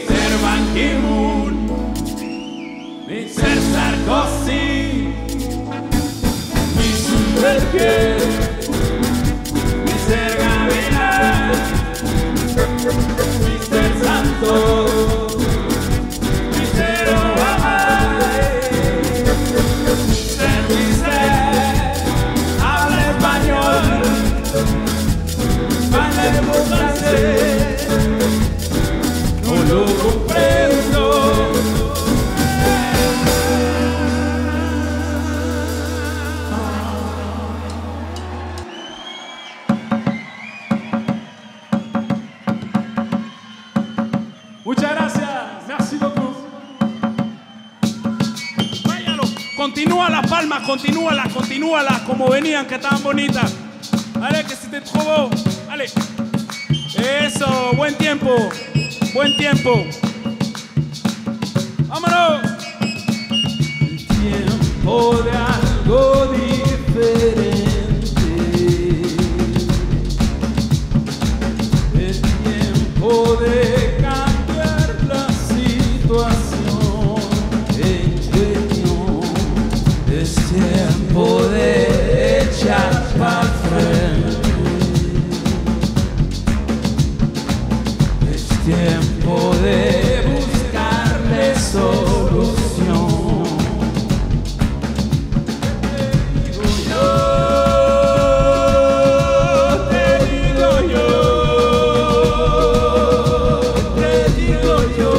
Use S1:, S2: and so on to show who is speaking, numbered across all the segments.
S1: Ki-moon, Mr. Sarkozy, Mr. Merkel, Mr. Gavilan, Mr. Santos, Mr. Obama, Mr. Mister, habla español, Continúa las palmas, continúalas, continúalas como venían, que estaban bonitas. Allez, que c'était trop beau. Allez. Eso, buen tiempo. Buen tiempo. Vámonos. Tiempo de yo,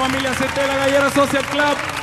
S1: familia CT, la Gallera Social Club.